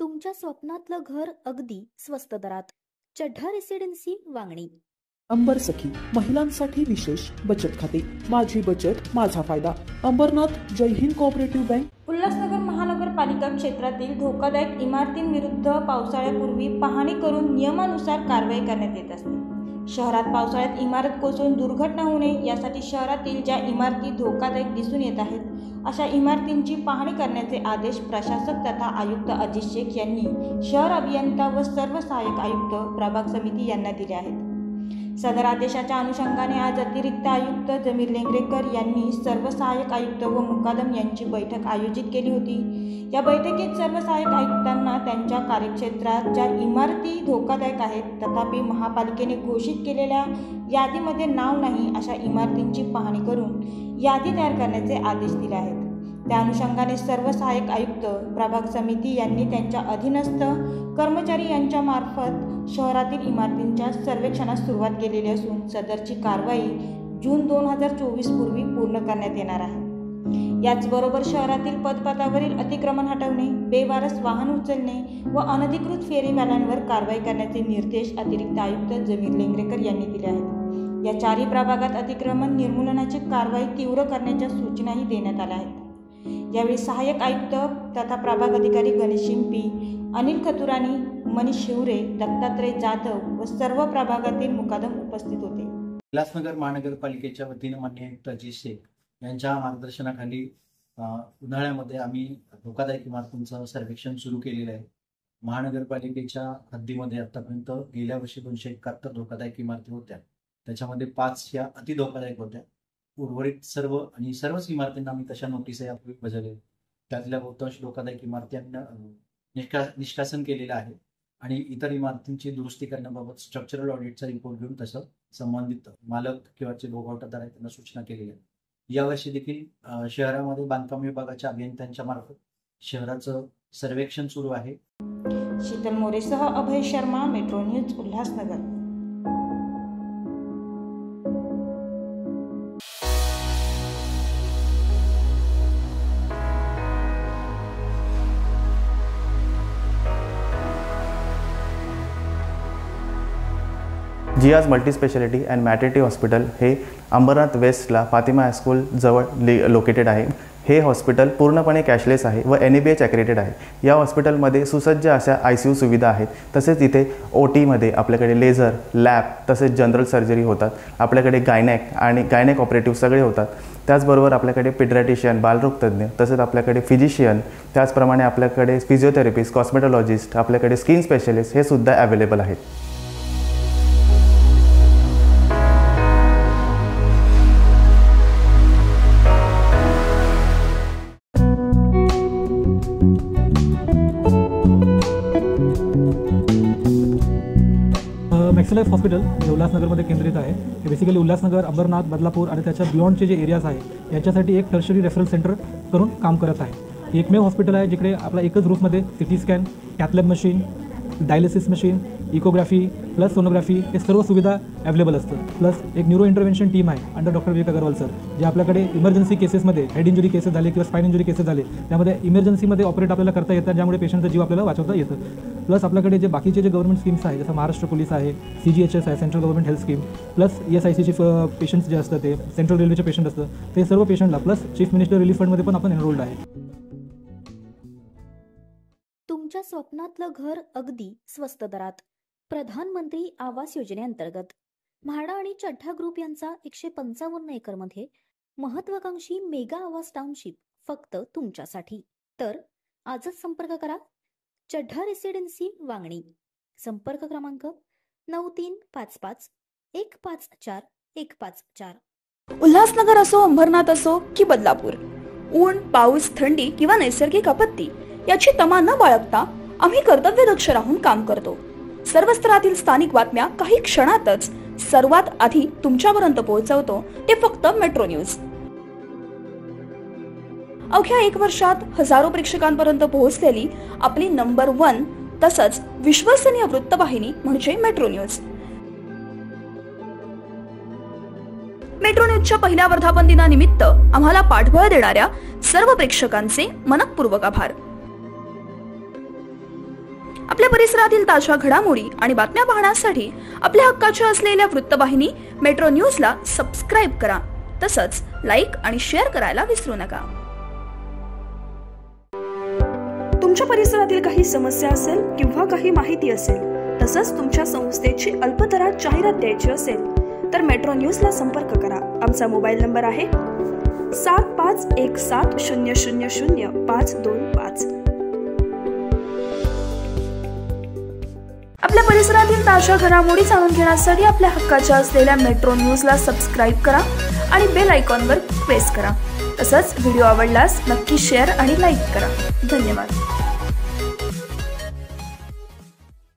तुमच्या स्वप्नातलं घर अगदी स्वस्त दरात. चढ्ढा रेसिडेन्सी वांगणी. अंबर सखी महिलांसाठी विशेष बचत खाते. माझी बचत माझा फायदा. Ambernath Jai Hind cooperative bank. Ulhasnagar महानगरपालिका क्षेत्रातील धोकादायक इमारतींविरुद्ध पावसाळ्यापूर्वी पाहणी करून नियमानुसार कारवाई करण्यात येत असते. शहरात पावसाळ्यात इमारत कोसळून दुर्घटना होऊ नये यासाठी शहरातील ज्या इमारती धोकादायक दिसून येत आहेत अशा इमारतींची पाहणी करण्याचे आदेश प्रशासक तथा आयुक्त अजित शेख यांनी शहर अभियंता व सर्व सहाय्यक आयुक्त प्रभाग समिती यांना दिले आहेत. सदर आदेशाच्या अनुषंगाने आज अतिरिक्त आयुक्त जमीर लेंगरेकर यांनी सर्व सहाय्यक आयुक्त व मुकादम यांची बैठक आयोजित केली होती. या बैठकीत सर्व सहाय्यक आयुक्तांना त्यांच्या कार्यक्षेत्रात ज्या इमारती धोकादायक आहेत. तथापि महापालिकेने घोषित केलेल्या यादीमध्ये नाव नाही अशा इमारतींची पाहणी करून यादी तयार करण्याचे आदेश दिले आहेत. त्या अनुषंगाने सर्व सहाय्यक आयुक्त प्रभाग समिती यांनी त्यांच्या अधीनस्थ कर्मचारी यांच्या मार्फत शहरातील इमारतींच्या सर्वेक्षणास सुरुवात केलेली असून सदरची कारवाई जून दोन हजार चोवीस पूर्वी पूर्ण करण्यात येणार आहे. याचबरोबर शहरातील पदपथावरील अतिक्रमण हटवणे बेवारस वाहन उचलणे व अनधिकृत फेरीवाल्यांवर कारवाई करण्याचे निर्देश अतिरिक्त आयुक्त जमीर लेंगरेकर यांनी दिले आहेत. या चारही प्रभागात अतिक्रमण निर्मूलनाची कारवाई तीव्र करण्याच्या सूचनाही देण्यात आल्या आहेत. यावेळी सहाय्यक आयुक्त तथा प्रभाग अधिकारी गणेश शिंपी अनिल खतुरानी मनीष शिवरे दत्तात्रय जाधव व सर्व प्रभागातील मुकादम उपस्थित होते. उल्हासनगर महानगरपालिकेच्या वतीने मान्य आयुक्त अजित शेख यांच्या मार्गदर्शनाखाली उन्हाळ्यामध्ये आम्ही धोकादायक इमारतींचं सर्वेक्षण सुरू केलेलं आहे. महानगरपालिकेच्या हद्दीमध्ये आतापर्यंत गेल्या वर्षी दोनशे एकाहत्तर धोकादायक इमारती होत्या. त्याच्यामध्ये पाच या अति धोकादायक होत्या. उर्वरित सर्व आणि सर्वच इमारतींना आम्ही तशा नोटीस यापूर्वी बजावले त्यातल्या बहुतांश धोकादायक इमारतींना निष्का निष्कासन केलेलं आहे. आणि इतर इमारतींची दुरुस्ती करण्याबाबत स्ट्रक्चरल ऑडिटचा रिपोर्ट घेऊन तसं संबंधित मालक किंवा जे भोगवटादार आहेत त्यांना सूचना केलेल्या आहे यावर्षी देखील शहरामध्ये बांधकाम विभागाच्या अभियंत्यांच्या मार्फत शहराचं सर्वेक्षण सुरू आहे. शीतल मोरेसह Abhay Sharma metro news Ulhasnagar. जियाज multispeciality and maternity hospital हे अंबरनाथ वेस्टला फातिमा हायस्कूल जवळ लि लोकेटेड आहे. हे हॉस्पिटल पूर्णपणे कॅशलेस आहे व N E B H accredited आहे. या हॉस्पिटलमध्ये सुसज्ज अशा आय सी यू सुविधा आहेत. तसेच इथे ओ टीमध्ये आपल्याकडे लेझर लॅब तसेच जनरल सर्जरी होतात. आपल्याकडे गायनॅक आणि गायनॅक ऑपरेटिव्ह सगळे होतात. त्याचबरोबर आपल्याकडे पिड्रॅटिशियन बालरोगतज्ञ तसेच आपल्याकडे फिजिशियन त्याचप्रमाणे आपल्याकडे फिजिओथेरपिस्ट कॉस्मेटॉलॉजिस्ट आपल्याकडे स्किन स्पेशलिस्ट हे सुद्धा अवेलेबल आहेत. लाईफ हॉस्पिटल जे उल्हासनगरमध्ये केंद्रित आहे हे बेसिकली उल्हासनगर अंबरनाथ बदलापूर आणि त्याच्या बियॉन्डचे जे एरियाज आहे यांच्यासाठी एक टर्शरी रेफरल सेंटर करून काम करत आहे. एकमेव हॉस्पिटल आहे जिकडे आपला एकच रूफमध्ये C T scan cath lab machine dialysis machine echography plus sonography हे सर्व सुविधा अवेलेबल असतं प्लस एक न्यूरो इंटरव्हेन्शन टीम आहे under doctor Vivek Agarwal sir जे आपल्याकडे इमर्जन्सी केसेसमध्ये हेड इंजुरी केसेस झाले किंवा स्पाईन इंजुरी केसेस झाले त्यामध्ये इमर्जन्सीमध्ये ऑपरेट आपल्याला करता येतात ज्यामुळे पेशंटचा जीव आपल्याला वाचवता येतं. प्लस आपल्याकडे जे बाकीचे जे गव्हर्मेंट स्कीम्स आहे जसं महाराष्ट्र पोलीस आहे सी जी एच एस आहे central government health scheme plus S I सीचे पेशंट्स जे असतात ते सेंट्रल रेल्वेचे पेशंट असतं ते सर्व पेशंटला प्लस चीफ मिनिस्टर रिलीफ फंडमध्ये पण आपण एनरोल्ड आहे. तुमच्या स्वप्नातलं घर अगदी स्वस्त दरात. प्रधानमंत्री आवास योजनेअंतर्गत म्हाडा आणि चड्ढा ग्रुप यांचा एकशे पंचावन्न एकरमध्ये महत्वाकांक्षी मेगा आवास टाउनशिप फक्त तुमच्यासाठी. तर आजच संपर्क करा. चड्ढा रेसिडेन्सी वांगणी. संपर्क क्रमांक नऊ तीन पाच पाच एक पाच चार एक पाच चार. उल्हासनगर असो अंबरनाथ असो की बदलापूर. ऊन पाऊस थंडी किंवा नैसर्गिक आपत्ती याची तमा न बाळगता आम्ही कर्तव्यदक्ष राहून काम करतो. सर्व स्तरातील स्थानिक बातम्या काही क्षणातच सर्वात आधी तुमच्यापर्यंत पोहोचवतो ते फक्त मेट्रो न्यूज. अवघ्या एक वर्षात हजारो प्रेक्षकांपर्यंत पोहोचलेली आपली नंबर वन तसंच विश्वसनीय वृत्तवाहिनी म्हणजे मेट्रो न्यूज मेट्रो न्यूजच्या पहिल्या वर्धापन दिनानिमित्त आम्हाला पाठबळ देणाऱ्या सर्व प्रेक्षकांचे मनपूर्वक आभार. आपल्या परिसरातील ताज्या घडामोडी आणि बातम्या पाहण्यासाठी आपल्या हक्काच्या असलेल्या वृत्तवाहिनी मेट्रो न्यूजला सबस्क्राईब करा. तसंच लाईक आणि शेअर करायला विसरू नका. तुमच्या परिसरातील काही समस्या असेल किंवा काही माहिती असेल तसंच तुमच्या संस्थेची अल्पदरात जाहिरात द्यायची असेल तर मेट्रो न्यूजला संपर्क करा. आमचा मोबाईल नंबर आहे सात पाच एक सात शून्य शून्य शून्य पाच दोन पाच. आपल्या परिसरातील ताज्या घडामोडी जाणून घेण्यासाठी आपल्या हक्काच्या असलेल्या मेट्रो न्यूजला सबस्क्राईब करा आणि बेल आयकॉनवर प्रेस करा. तसंच व्हिडिओ आवडल्यास नक्की शेअर आणि लाईक करा. धन्यवाद.